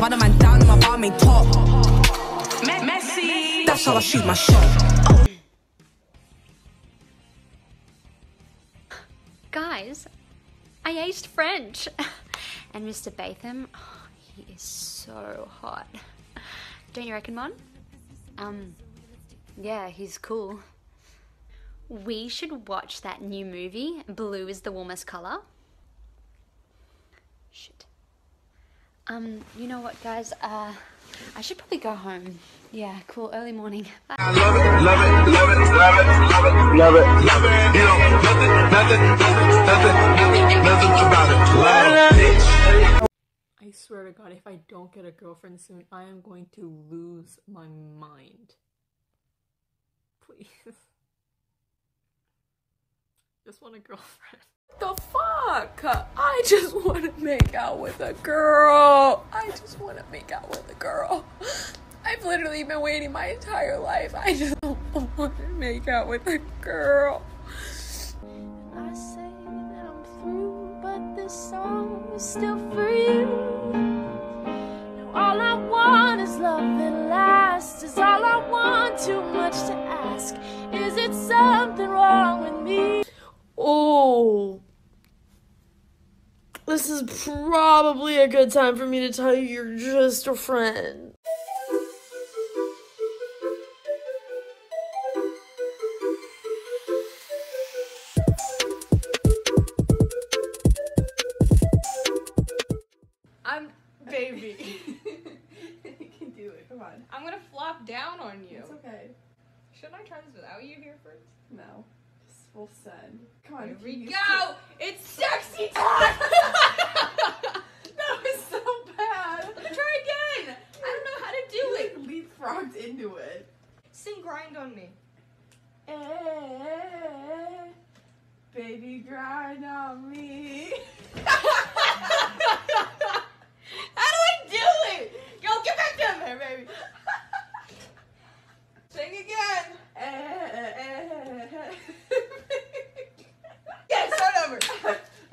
Spider Man down in my bar main top. Messy. That's how I shoot my shot. Guys, I aced French. and Mr. Batham, oh, he is so hot. Don't you reckon, Mon? Um, yeah, he's cool. We should watch that new movie, Blue is the Warmest Color. Shit. Um, you know what, guys? Uh, I should probably go home. Yeah, cool. Early morning. Bye. I love it, love it, love it, love it, love it, love it, love it. You know, nothing, nothing, nothing, nothing, nothing about it. Love it. I swear to God, if I don't get a girlfriend soon, I am going to lose my mind. Please. Just want a girlfriend. The fuck? I just want to make out with a girl. I just want to make out with a girl. I've literally been waiting my entire life. I just want to make out with a girl. I say that I'm through, but this song is still for you. Now all I want is love that lasts. Is all I want too much to ask? Is it something wrong with me? Oh. This is probably a good time for me to tell you you're just a friend. I'm baby. you can do it. Come on. I'm gonna flop down on you. It's okay. Shouldn't I try this without you here first? No. We'll send. Come on. Here we go. It's sexy time. That was so bad. try again. I don't know how to do You it. like leapfrogged into it. Sing grind on me. Eh, baby, grind on me. How do I do it? Yo, get back down there, baby. Sing again. Eh, eh. Yeah, start over.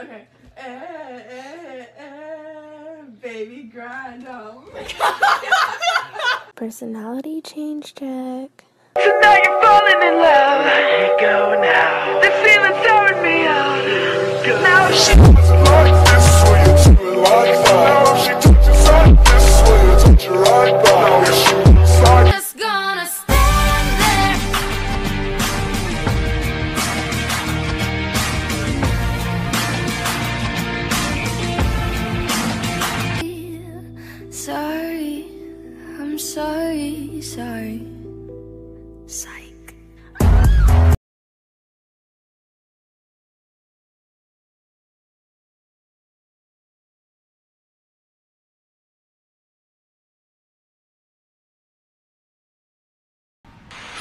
okay. Eh, eh, eh, baby, grind on me. Personality change check. So now you're falling in love. Let it go now. The feeling's tearing me out. Now she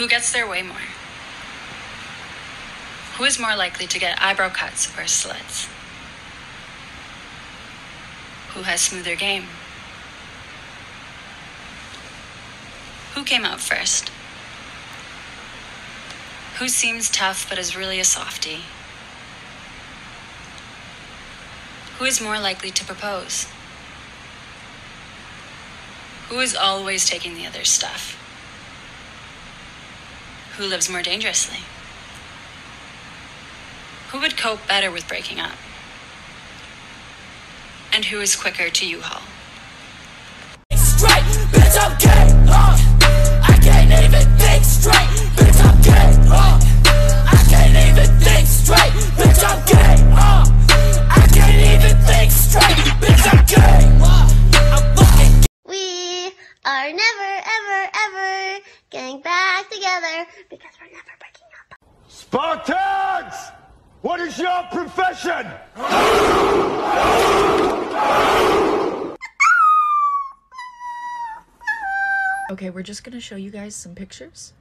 Who gets their way more? Who is more likely to get eyebrow cuts or slits? Who has smoother game? Who came out first? Who seems tough but is really a softie? Who is more likely to propose? Who is always taking the other's stuff? Who lives more dangerously? Who would cope better with breaking up? And who is quicker to U-Haul? straight, we're never breaking up. Spartans! What is your profession? Okay, we're just gonna show you guys some pictures.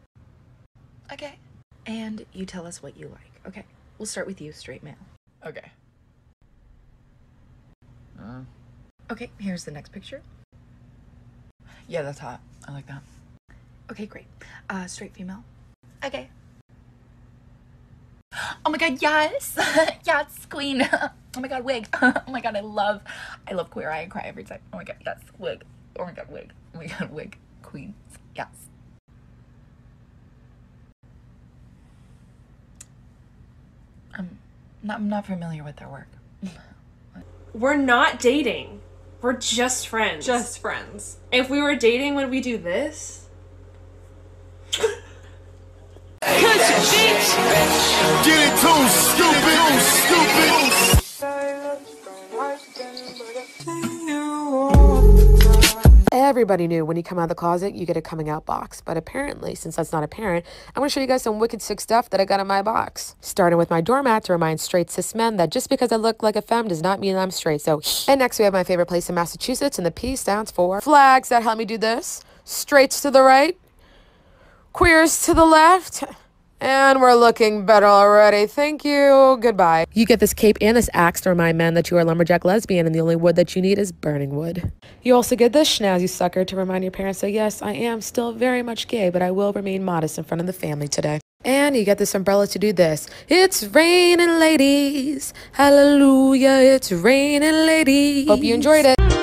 Okay. And you tell us what you like. Okay, we'll start with you, straight male. Okay. Uh, Okay, here's the next picture. Yeah, that's hot. I like that. Okay, great. Uh, straight female. Okay. Oh my god, yes! yes, queen! oh my god, wig! oh my god, I love, I love queer eye. I cry every time. Oh my god, yes, wig. Oh my god, wig. Oh my god, wig. Queen. Yes. I'm not, I'm not familiar with their work. We're not dating. We're just friends. Just friends. If we were dating, would we do this? Get it too stupid, stupid. Everybody knew when you come out of the closet, you get a coming out box. But apparently, since that's not apparent, I'm to show you guys some wicked sick stuff that I got in my box. Starting with my doormat to remind straight cis men that just because I look like a femme does not mean I'm straight. So, and next we have my favorite place in Massachusetts, and the P stands for flags that help me do this. Straights to the right, queers to the left. And we're looking better already. Thank you. Goodbye. You get this cape and this axe to remind men that you are a lumberjack lesbian and the only wood that you need is burning wood. You also get this schnazzy sucker to remind your parents that yes, I am still very much gay, but I will remain modest in front of the family today. And you get this umbrella to do this. It's raining ladies. Hallelujah. It's raining ladies. Hope you enjoyed it.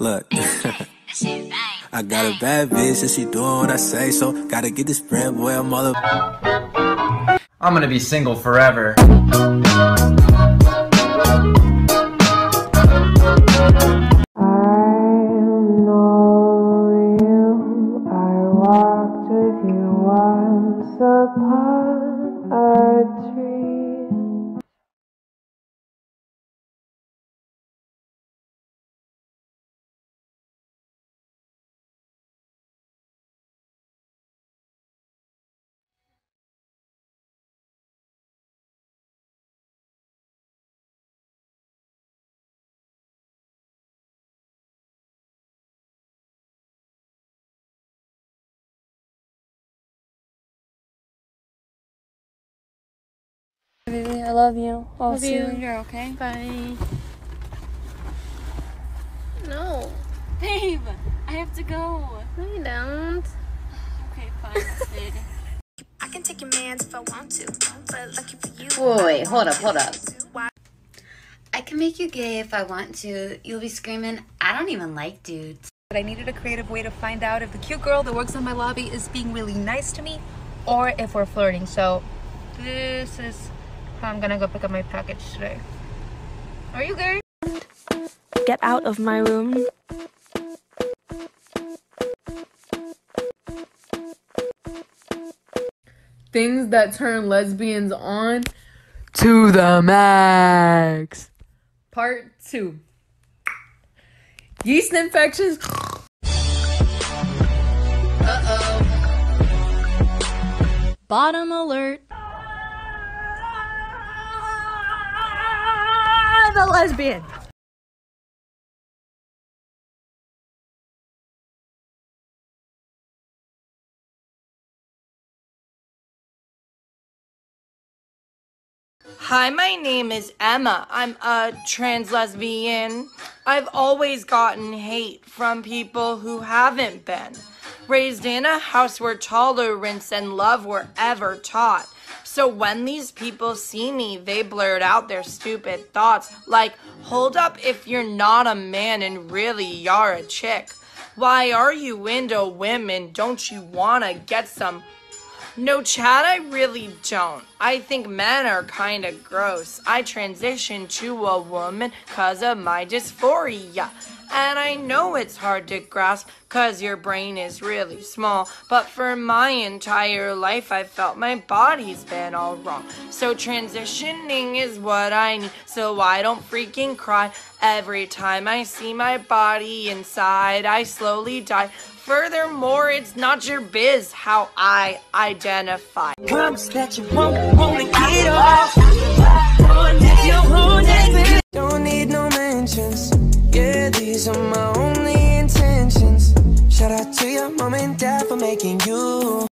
Look, I got a bad bitch and she doing what I say, so gotta get this bread, boy. I'm all up. I'm gonna be single forever. walked with you once upon a Baby, I love you. I'll Love see you. you later, okay? Bye. No. Babe, I have to go. No, you don't. Okay, fine. I'll stay. I can take your mans if I want to, but lucky for you. Wait, wait, hold up, hold up. I can make you gay if I want to. You'll be screaming, I don't even like dudes. But I needed a creative way to find out if the cute girl that works on my lobby is being really nice to me or if we're flirting. So this is how I'm gonna go pick up my package today. Are you gay? Get out of my room. Things that turn lesbians on to the max. Part two. Yeast infections. Bottom alert. The lesbian. Hi, my name is Emma. I'm a trans lesbian. I've always gotten hate from people who haven't been. Raised in a house where tolerance and love were ever taught. So when these people see me, they blurt out their stupid thoughts like, hold up if you're not a man and really you're a chick. Why are you into women? Don't you wanna get some no, Chad, I really don't. I think men are kind of gross. I transitioned to a woman because of my dysphoria. And I know it's hard to grasp because your brain is really small. But for my entire life, I've felt my body's been all wrong. So transitioning is what I need. So I don't freaking cry every time I see my body inside. I slowly die. Furthermore, it's not your biz how I identify. Promise that you won't wanna get off. Run if you want. Don't need no mentions. Yeah, these are my only intentions. Shout out to your mom and dad for making you